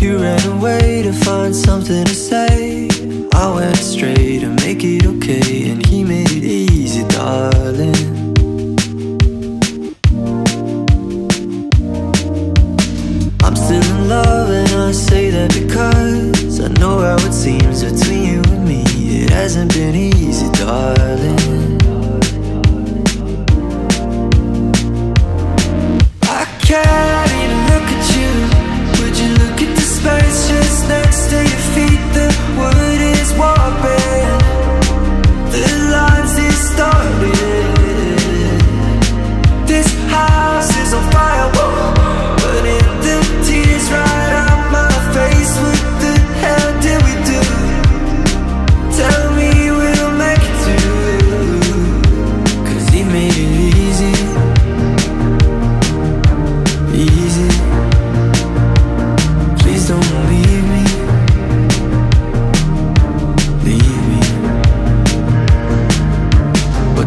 You ran away to find something to say. I went straight to make it okay, and he made it easy, darling. I'm still in love, and I say that because I know how it seems between you and me. It hasn't been easy, darling.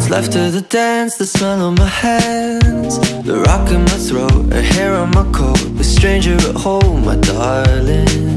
Left of the dance, the smell on my hands, the rock in my throat, a hair on my coat, a stranger at home, my darling.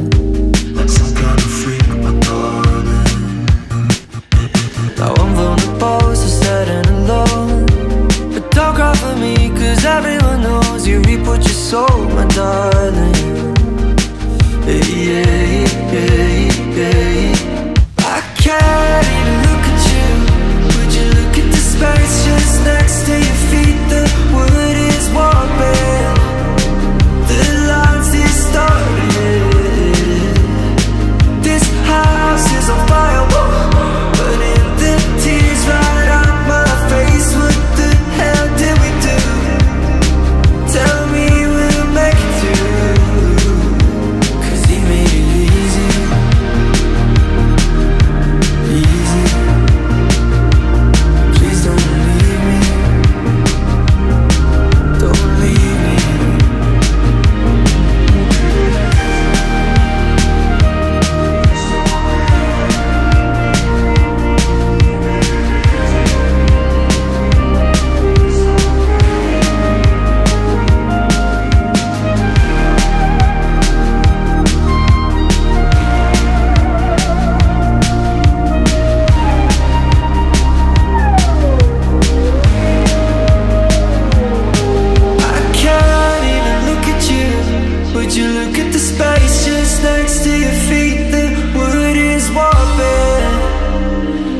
You look at the space just next to your feet? The wood is warping,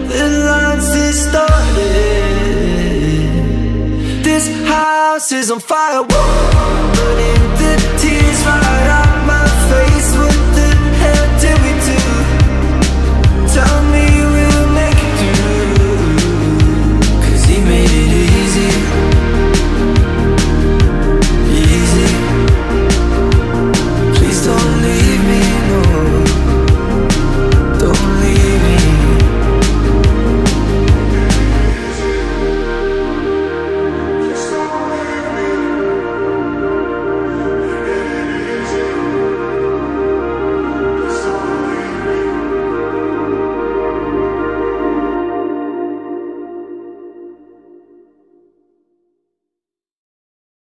the lines distorted. This house is on fire. Whoa.